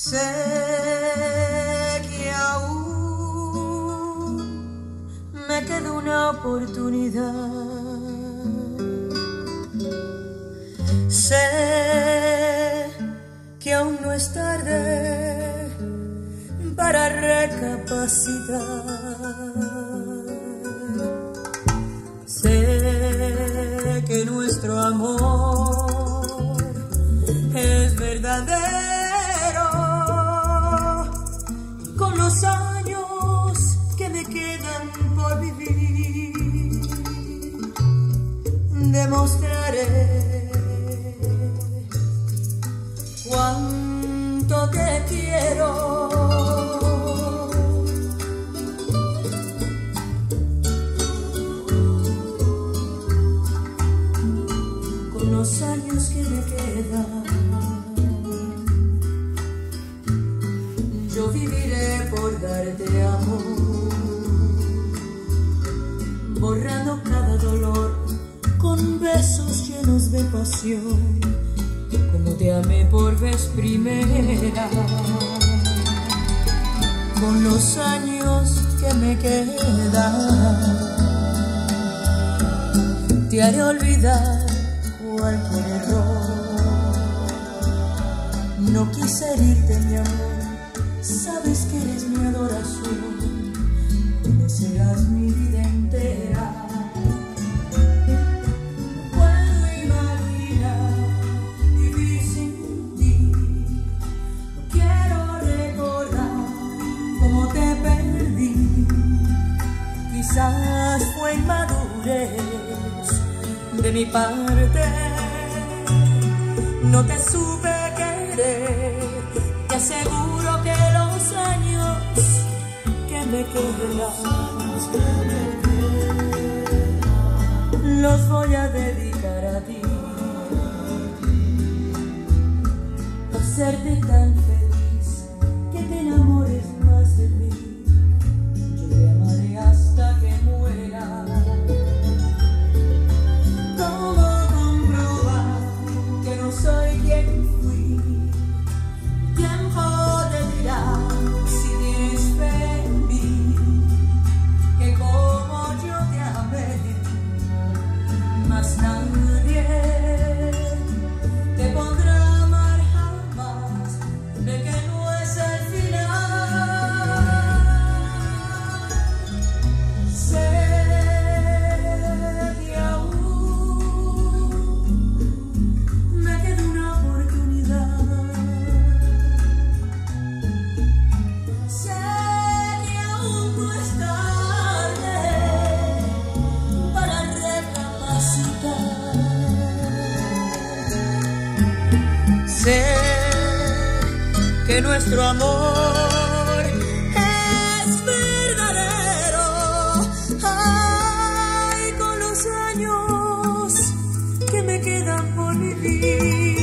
Sé que aún me queda una oportunidad. Sé que aún no es tarde para recapacitar. Sé que nuestro amor quedan por vivir. Demostraré cuánto te quiero. Como te amé por vez primera. Con los años que me quedan, te haré olvidar cualquier error. No quise herirte, mi amor, Quizás fue inmadurez de mi parte. No te supe querer. Te aseguro que los años que me quedan los voy a dedicar a ti. hacerte tan feliz que te enamores Sé que nuestro amor es verdadero. Ay, con los años que me quedan por vivir.